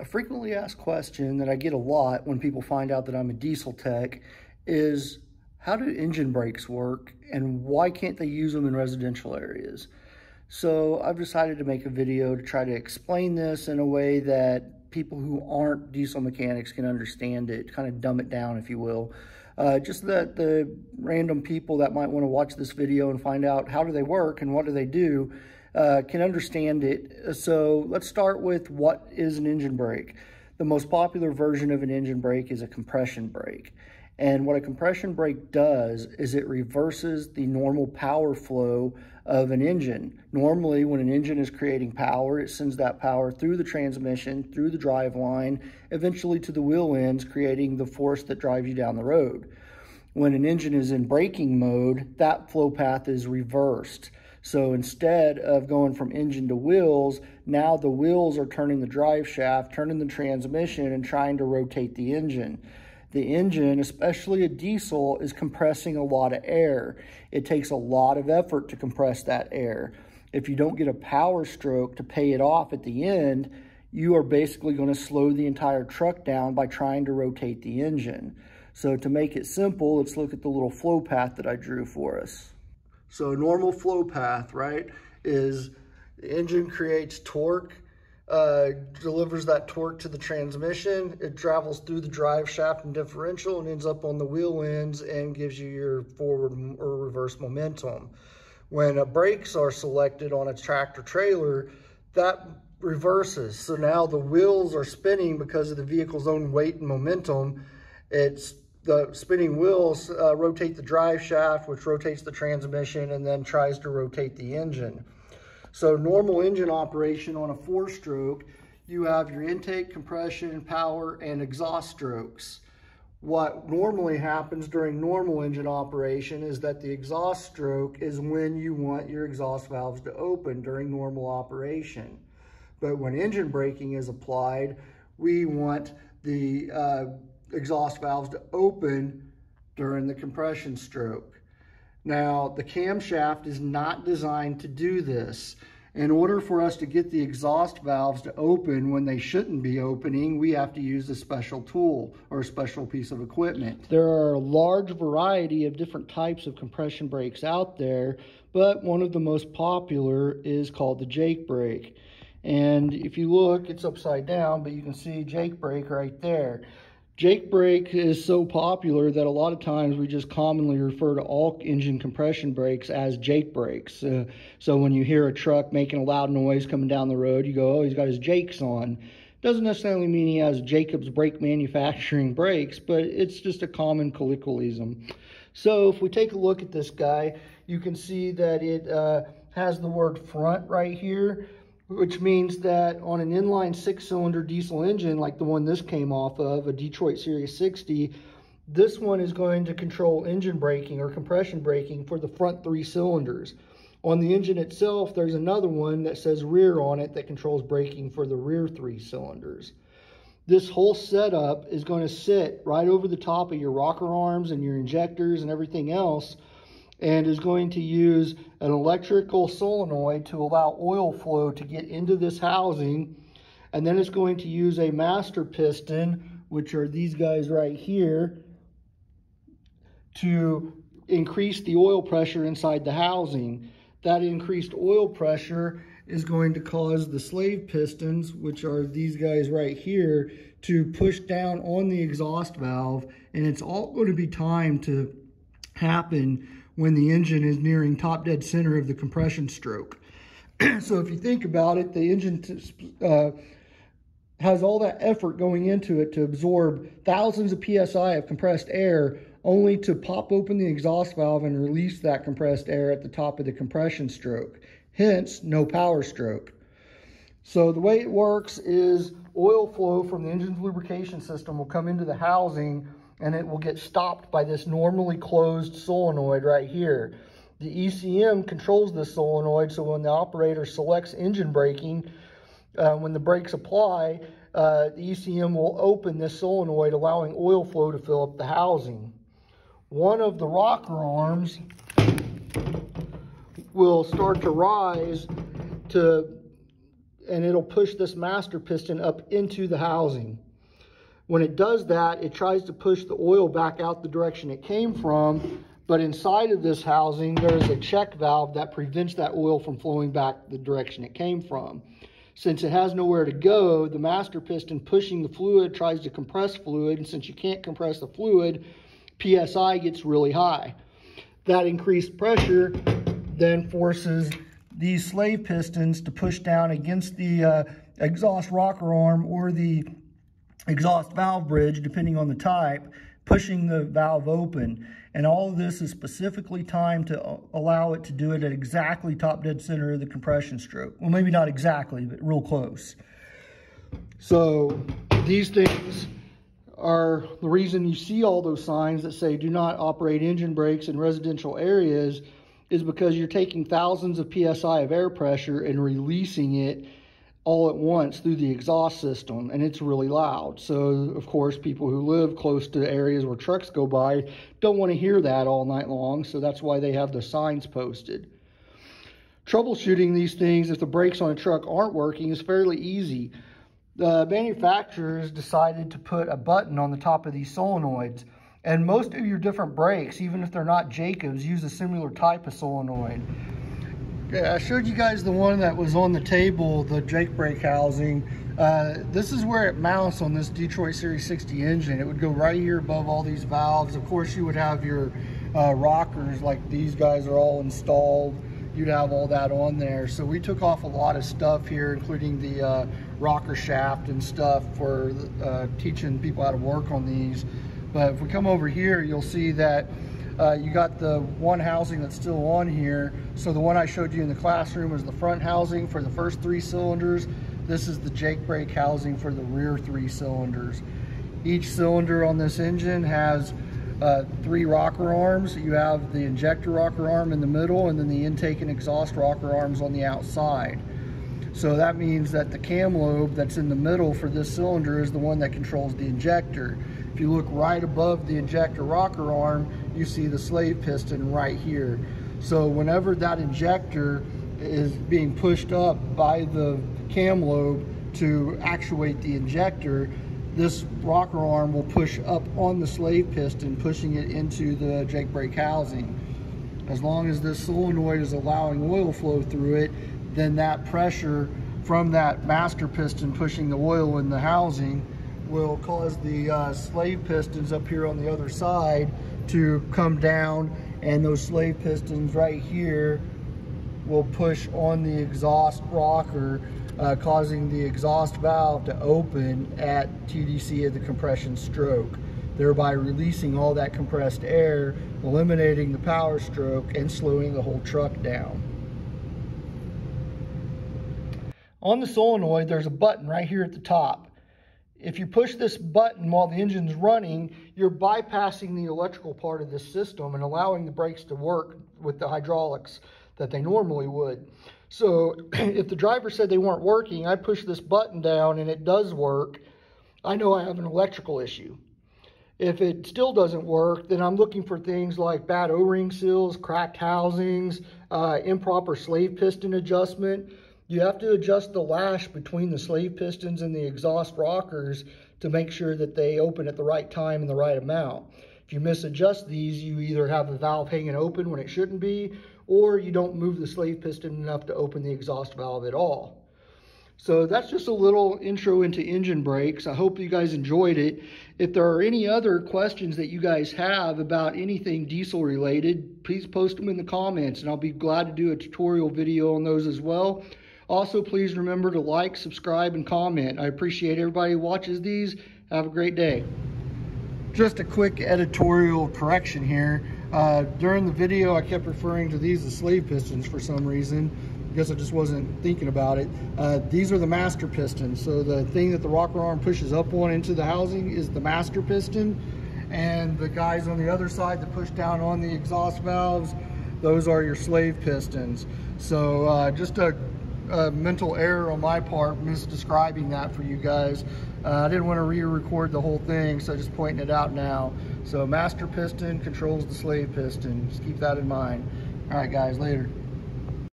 A frequently asked question that I get a lot when people find out that I'm a diesel tech is how do engine brakes work and why can't they use them in residential areas? So I've decided to make a video to try to explain this in a way that people who aren't diesel mechanics can understand it, kind of dumb it down, if you will. Uh, just that the random people that might want to watch this video and find out how do they work and what do they do uh, can understand it. So let's start with what is an engine brake. The most popular version of an engine brake is a compression brake. And what a compression brake does is it reverses the normal power flow of an engine. Normally, when an engine is creating power, it sends that power through the transmission, through the drive line, eventually to the wheel ends, creating the force that drives you down the road. When an engine is in braking mode, that flow path is reversed. So instead of going from engine to wheels, now the wheels are turning the drive shaft, turning the transmission, and trying to rotate the engine. The engine, especially a diesel, is compressing a lot of air. It takes a lot of effort to compress that air. If you don't get a power stroke to pay it off at the end, you are basically going to slow the entire truck down by trying to rotate the engine. So to make it simple, let's look at the little flow path that I drew for us. So a normal flow path, right, is the engine creates torque, uh, delivers that torque to the transmission. It travels through the drive shaft and differential and ends up on the wheel ends and gives you your forward or reverse momentum. When brakes are selected on a tractor trailer, that reverses. So now the wheels are spinning because of the vehicle's own weight and momentum. It's the spinning wheels uh, rotate the drive shaft, which rotates the transmission and then tries to rotate the engine. So normal engine operation on a four stroke, you have your intake, compression, power, and exhaust strokes. What normally happens during normal engine operation is that the exhaust stroke is when you want your exhaust valves to open during normal operation. But when engine braking is applied, we want the uh, exhaust valves to open during the compression stroke. Now, the camshaft is not designed to do this. In order for us to get the exhaust valves to open when they shouldn't be opening, we have to use a special tool or a special piece of equipment. There are a large variety of different types of compression brakes out there, but one of the most popular is called the Jake brake. And if you look, it's upside down, but you can see Jake brake right there. Jake brake is so popular that a lot of times we just commonly refer to all engine compression brakes as Jake brakes. Uh, so when you hear a truck making a loud noise coming down the road, you go, oh, he's got his Jakes on. Doesn't necessarily mean he has Jacobs brake manufacturing brakes, but it's just a common colloquialism. So if we take a look at this guy, you can see that it uh, has the word front right here which means that on an inline six-cylinder diesel engine like the one this came off of, a Detroit Series 60, this one is going to control engine braking or compression braking for the front three cylinders. On the engine itself, there's another one that says rear on it that controls braking for the rear three cylinders. This whole setup is going to sit right over the top of your rocker arms and your injectors and everything else and is going to use an electrical solenoid to allow oil flow to get into this housing. And then it's going to use a master piston, which are these guys right here, to increase the oil pressure inside the housing. That increased oil pressure is going to cause the slave pistons, which are these guys right here, to push down on the exhaust valve. And it's all going to be timed to happen when the engine is nearing top dead center of the compression stroke. so if you think about it, the engine uh, has all that effort going into it to absorb thousands of psi of compressed air only to pop open the exhaust valve and release that compressed air at the top of the compression stroke. Hence, no power stroke. So the way it works is oil flow from the engine's lubrication system will come into the housing and it will get stopped by this normally closed solenoid right here. The ECM controls this solenoid, so when the operator selects engine braking, uh, when the brakes apply, uh, the ECM will open this solenoid, allowing oil flow to fill up the housing. One of the rocker arms will start to rise to and it'll push this master piston up into the housing. When it does that, it tries to push the oil back out the direction it came from, but inside of this housing, there's a check valve that prevents that oil from flowing back the direction it came from. Since it has nowhere to go, the master piston pushing the fluid tries to compress fluid, and since you can't compress the fluid, PSI gets really high. That increased pressure then forces these slave pistons to push down against the uh, exhaust rocker arm or the exhaust valve bridge, depending on the type, pushing the valve open. And all of this is specifically timed to allow it to do it at exactly top dead center of the compression stroke. Well, maybe not exactly, but real close. So these things are the reason you see all those signs that say do not operate engine brakes in residential areas is because you're taking thousands of psi of air pressure and releasing it all at once through the exhaust system and it's really loud. So of course people who live close to areas where trucks go by don't want to hear that all night long so that's why they have the signs posted. Troubleshooting these things if the brakes on a truck aren't working is fairly easy. The manufacturers decided to put a button on the top of these solenoids and most of your different brakes, even if they're not Jacobs, use a similar type of solenoid. I showed you guys the one that was on the table, the Jake brake housing. Uh, this is where it mounts on this Detroit Series 60 engine. It would go right here above all these valves. Of course, you would have your uh, rockers like these guys are all installed. You'd have all that on there. So we took off a lot of stuff here, including the uh, rocker shaft and stuff for uh, teaching people how to work on these. But if we come over here, you'll see that uh, you got the one housing that's still on here. So the one I showed you in the classroom is the front housing for the first three cylinders. This is the Jake brake housing for the rear three cylinders. Each cylinder on this engine has uh, three rocker arms. You have the injector rocker arm in the middle and then the intake and exhaust rocker arms on the outside. So that means that the cam lobe that's in the middle for this cylinder is the one that controls the injector. If you look right above the injector rocker arm, you see the slave piston right here. So whenever that injector is being pushed up by the cam lobe to actuate the injector, this rocker arm will push up on the slave piston, pushing it into the Jake brake housing. As long as this solenoid is allowing oil flow through it, then that pressure from that master piston pushing the oil in the housing will cause the uh, slave pistons up here on the other side to come down and those slave pistons right here will push on the exhaust rocker uh, causing the exhaust valve to open at TDC of the compression stroke thereby releasing all that compressed air eliminating the power stroke and slowing the whole truck down. On the solenoid there's a button right here at the top if you push this button while the engine's running, you're bypassing the electrical part of this system and allowing the brakes to work with the hydraulics that they normally would. So if the driver said they weren't working, I push this button down and it does work, I know I have an electrical issue. If it still doesn't work, then I'm looking for things like bad O-ring seals, cracked housings, uh, improper slave piston adjustment, you have to adjust the lash between the slave pistons and the exhaust rockers to make sure that they open at the right time and the right amount. If you misadjust these, you either have the valve hanging open when it shouldn't be, or you don't move the slave piston enough to open the exhaust valve at all. So that's just a little intro into engine brakes. I hope you guys enjoyed it. If there are any other questions that you guys have about anything diesel related, please post them in the comments and I'll be glad to do a tutorial video on those as well. Also, please remember to like, subscribe, and comment. I appreciate everybody who watches these. Have a great day. Just a quick editorial correction here. Uh, during the video, I kept referring to these as slave pistons for some reason. I guess I just wasn't thinking about it. Uh, these are the master pistons. So the thing that the rocker arm pushes up on into the housing is the master piston. And the guys on the other side that push down on the exhaust valves, those are your slave pistons. So uh, just a a mental error on my part misdescribing that for you guys. Uh, I didn't want to re-record the whole thing, so just pointing it out now. So master piston controls the slave piston. Just keep that in mind. All right, guys, later.